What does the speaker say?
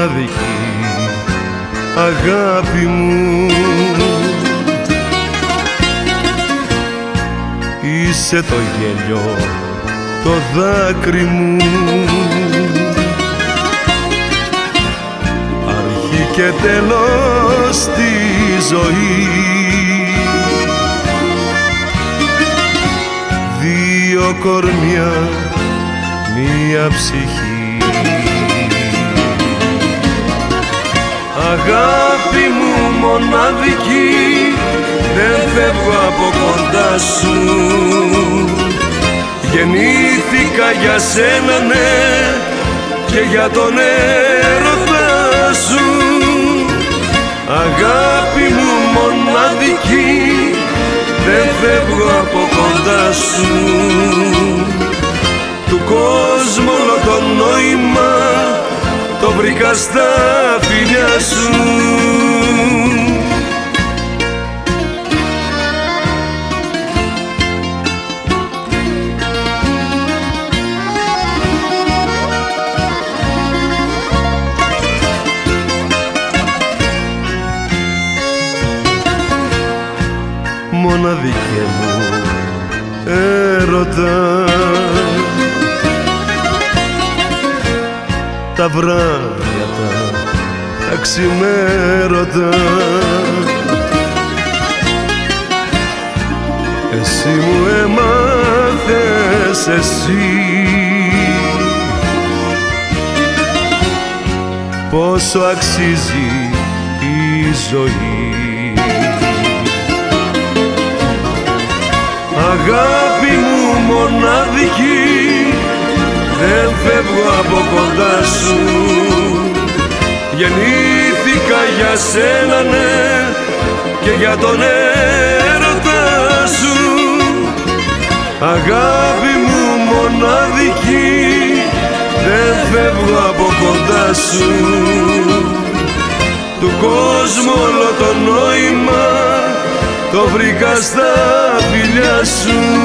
μοναδική αγάπη μου. Είσαι το γέλιο, το δάκρυ μου. Αρχή και τέλος στη ζωή. Δύο κορμιά, μία ψυχή Αγάπη μου μοναδική δεν φεύγω από κοντά σου. Γεννήθηκα για σένα ναι και για τον έρωτα σου. Αγάπη μου μοναδική δεν φεύγω από κοντά σου. Του κόσμου όλο το νόημα το βρήκα στα φιλιά σου. Μοναδικέ μου έρωτα τα βράδια τα, τα ξημέρωτα εσύ μου έμαθες εσύ. Πόσο αξίζει η ζωή. Αγάπη μου μοναδική δεν φεύγω από κοντά σου. Γεννήθηκα για σένα ναι και για τον έρωτα σου. Αγάπη μου μοναδική δεν φεύγω από κοντά σου. Του κόσμου όλο το νόημα το βρήκα στα φιλιά σου